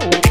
Oh.